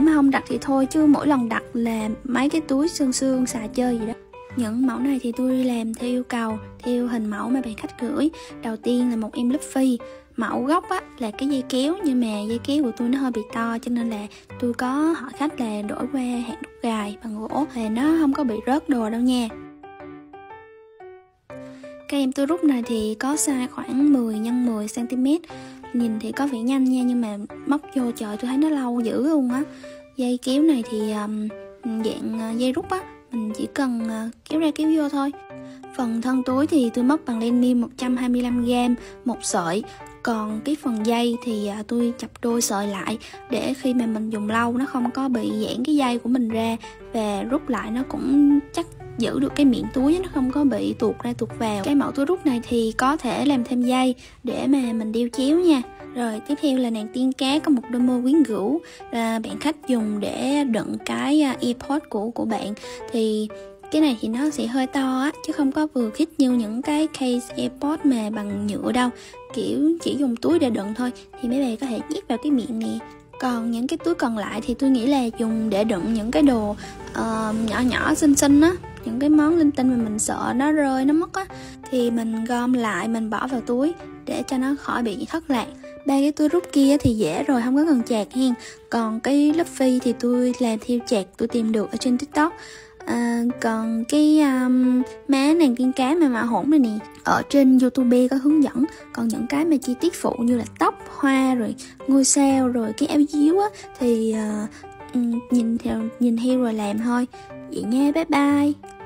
để mà không đặt thì thôi, chứ mỗi lần đặt là mấy cái túi xương xương xà chơi gì đó. Những mẫu này thì tôi làm theo yêu cầu, theo hình mẫu mà bạn khách gửi. Đầu tiên là một em Luffy. Mẫu gốc á, là cái dây kéo, nhưng mà dây kéo của tôi nó hơi bị to, cho nên là tôi có hỏi khách là đổi qua hạt đúc gài bằng gỗ. Thì nó không có bị rớt đồ đâu nha cái em tôi rút này thì có size khoảng 10 x 10 cm nhìn thì có vẻ nhanh nha nhưng mà móc vô trời tôi thấy nó lâu dữ luôn á. Dây kéo này thì um, dạng ờ, dây rút á mình chỉ cần uh, kéo ra kéo vô thôi. Phần thân túi thì tôi móc bằng len mi 125g một sợi. Còn cái phần dây thì à, tôi chập đôi sợi lại để khi mà mình dùng lâu nó không có bị giãn cái dây của mình ra và rút lại nó cũng chắc giữ được cái miệng túi nó không có bị tuột ra tuột vào. Cái mẫu túi rút này thì có thể làm thêm dây để mà mình đeo chéo nha. Rồi tiếp theo là nàng tiên cá có một đôi môi quyến rũ là bạn khách dùng để đựng cái ipod earpod của của bạn. Thì cái này thì nó sẽ hơi to á chứ không có vừa khít như những cái case airpod mà bằng nhựa đâu. Kiểu chỉ dùng túi để đựng thôi thì mấy bạn có thể nhét vào cái miệng nè. Còn những cái túi còn lại thì tôi nghĩ là dùng để đựng những cái đồ uh, nhỏ nhỏ xinh xinh á những cái món linh tinh mà mình sợ nó rơi nó mất á thì mình gom lại mình bỏ vào túi để cho nó khỏi bị thất lạc. Ba cái túi rút kia thì dễ rồi không có cần chạc hen. Còn cái lớp phi thì tôi làm theo chạc tôi tìm được ở trên tiktok. À, còn cái um, má nàng kiên cá mà mà hỗn này nè ở trên youtube có hướng dẫn. Còn những cái mà chi tiết phụ như là tóc hoa rồi ngôi sao rồi cái áo díu á thì uh, Ừ, nhìn theo nhìn theo rồi làm thôi. Vậy nha bye bye.